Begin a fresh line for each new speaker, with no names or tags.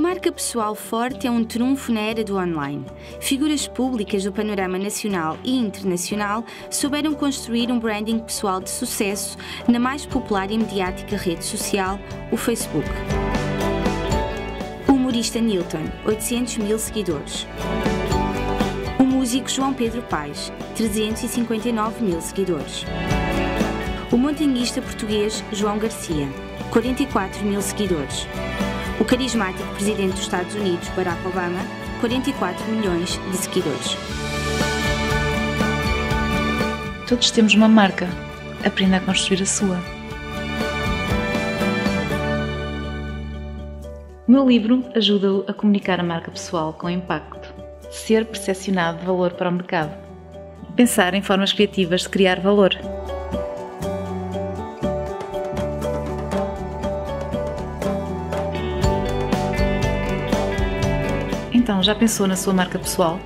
Uma marca pessoal forte é um trunfo na era do online. Figuras públicas do panorama nacional e internacional souberam construir um branding pessoal de sucesso na mais popular e mediática rede social, o Facebook. O humorista Newton, 800 mil seguidores. O músico João Pedro Paes, 359 mil seguidores. O montanhista português João Garcia, 44 mil seguidores. O carismático presidente dos Estados Unidos, Barack Obama, 44 milhões de seguidores.
Todos temos uma marca. Aprenda a construir a sua. O meu livro ajuda-o a comunicar a marca pessoal com impacto, ser percepcionado de valor para o mercado, pensar em formas criativas de criar valor. Então, já pensou na sua marca pessoal?